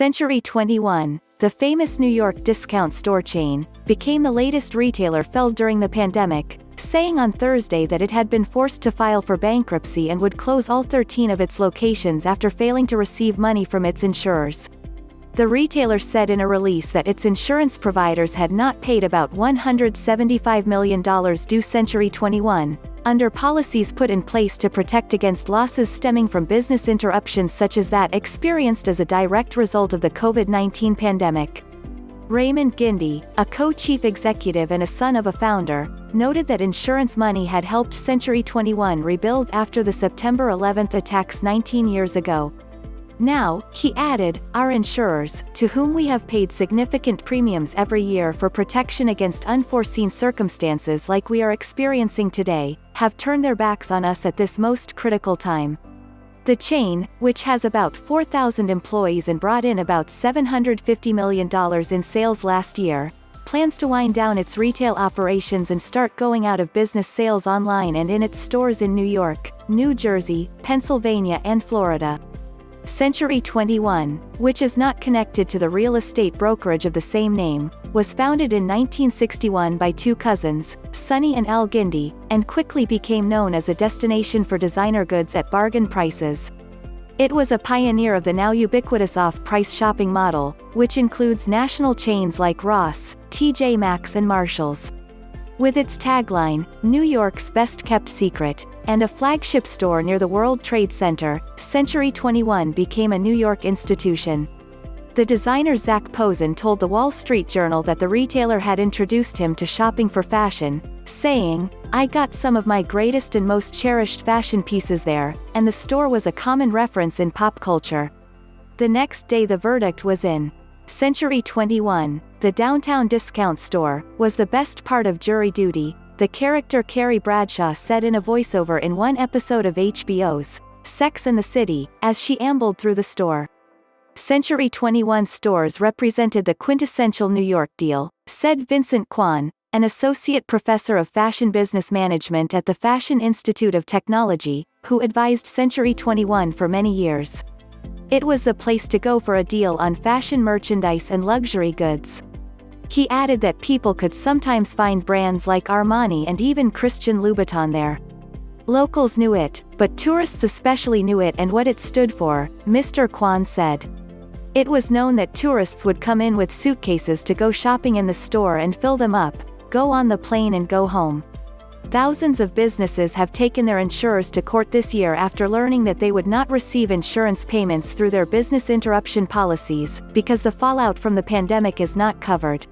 Century 21, the famous New York discount store chain, became the latest retailer felled during the pandemic, saying on Thursday that it had been forced to file for bankruptcy and would close all 13 of its locations after failing to receive money from its insurers. The retailer said in a release that its insurance providers had not paid about $175 million due Century 21, under policies put in place to protect against losses stemming from business interruptions such as that experienced as a direct result of the COVID-19 pandemic. Raymond Gindi, a co-chief executive and a son of a founder, noted that insurance money had helped Century 21 rebuild after the September 11 attacks 19 years ago, now, he added, our insurers, to whom we have paid significant premiums every year for protection against unforeseen circumstances like we are experiencing today, have turned their backs on us at this most critical time. The chain, which has about 4,000 employees and brought in about $750 million in sales last year, plans to wind down its retail operations and start going out of business sales online and in its stores in New York, New Jersey, Pennsylvania and Florida. Century 21, which is not connected to the real estate brokerage of the same name, was founded in 1961 by two cousins, Sonny and Al Gindi, and quickly became known as a destination for designer goods at bargain prices. It was a pioneer of the now ubiquitous off-price shopping model, which includes national chains like Ross, TJ Maxx and Marshalls. With its tagline, New York's best kept secret, and a flagship store near the World Trade Center, Century 21 became a New York institution. The designer Zac Posen told the Wall Street Journal that the retailer had introduced him to shopping for fashion, saying, I got some of my greatest and most cherished fashion pieces there, and the store was a common reference in pop culture. The next day the verdict was in. Century 21, the downtown discount store, was the best part of jury duty, the character Carrie Bradshaw said in a voiceover in one episode of HBO's Sex and the City, as she ambled through the store. Century 21 stores represented the quintessential New York deal, said Vincent Quan, an associate professor of fashion business management at the Fashion Institute of Technology, who advised Century 21 for many years. It was the place to go for a deal on fashion merchandise and luxury goods. He added that people could sometimes find brands like Armani and even Christian Louboutin there. Locals knew it, but tourists especially knew it and what it stood for, Mr. Quan said. It was known that tourists would come in with suitcases to go shopping in the store and fill them up, go on the plane and go home. Thousands of businesses have taken their insurers to court this year after learning that they would not receive insurance payments through their business interruption policies, because the fallout from the pandemic is not covered.